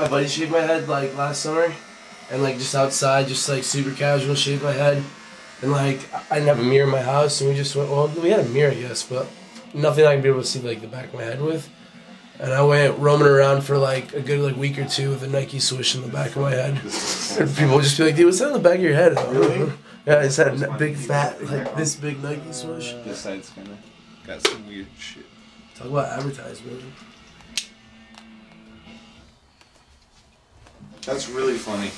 My buddy shaved my head like last summer, and like just outside, just like super casual, shaved my head, and like I didn't have a mirror in my house, and we just went. Well, we had a mirror, yes, but nothing I can be able to see like the back of my head with. And I went roaming around for like a good like week or two with a Nike swoosh in the back of my head. And people would just be like, "Dude, what's that on the back of your head?" Really? Yeah, it's a big fat like this big Nike swoosh. This side's kind of got some weird shit. Talk about advertisement. That's really funny.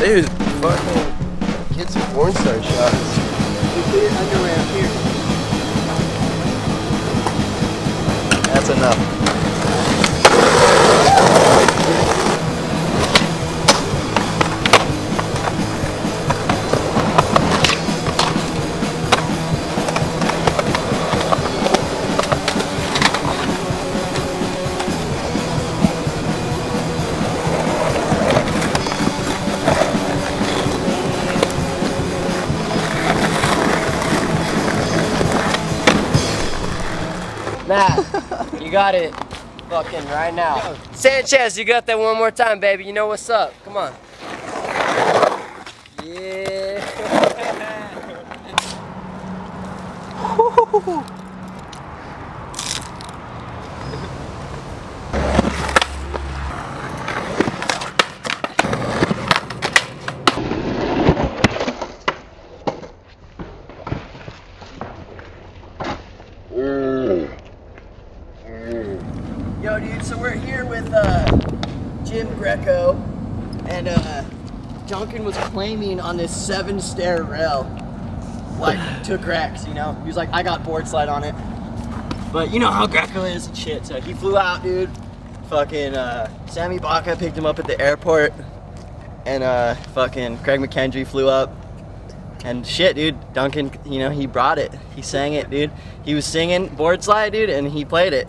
Dude, fucking kids with porn star shots. That's enough. Got it fucking right now. Sanchez, you got that one more time, baby. You know what's up. Come on. Yeah. Yo, dude, so we're here with uh, Jim Greco, and uh, Duncan was claiming on this seven stair rail, like, took Rex, you know? He was like, I got board slide on it. But you know how Greco is and shit, so he flew out, dude. Fucking uh, Sammy Baca picked him up at the airport, and uh, fucking Craig McKendry flew up. And shit, dude, Duncan, you know, he brought it. He sang it, dude. He was singing board slide, dude, and he played it.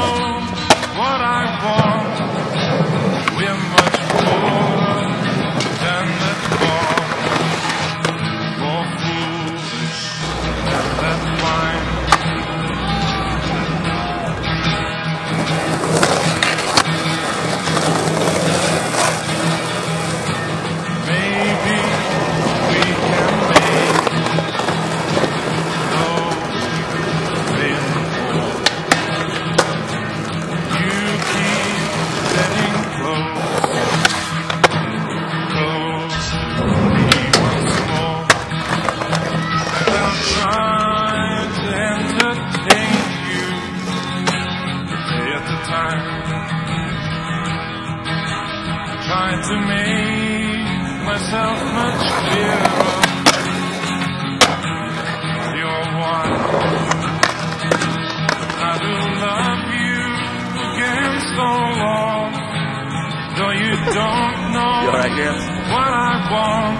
you don't know You Graham? what I want.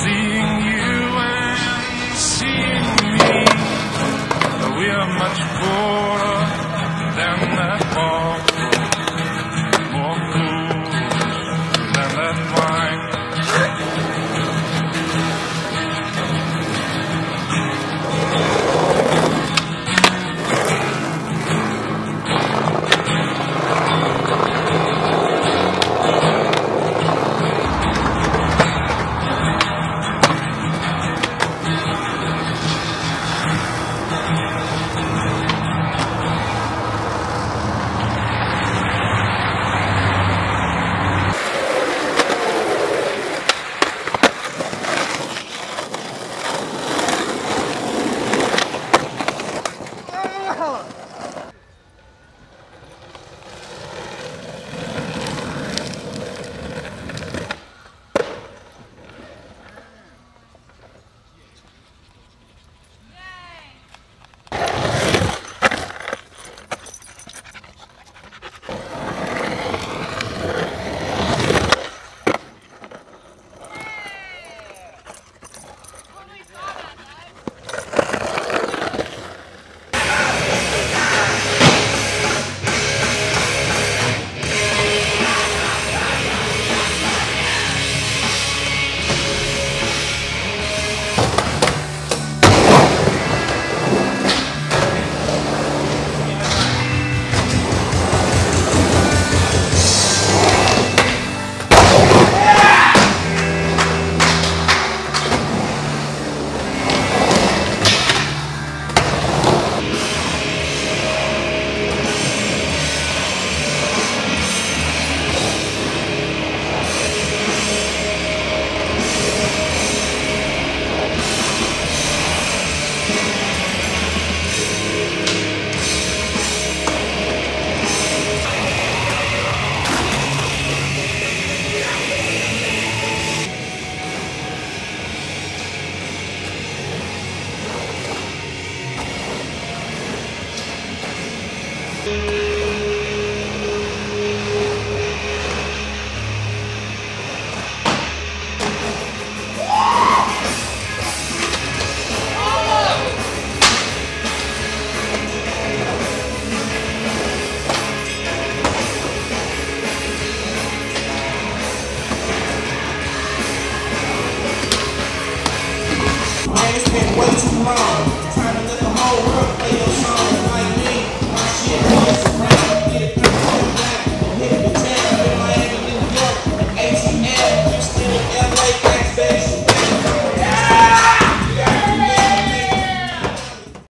Seeing you and seeing me. We are much poorer than that bottle. More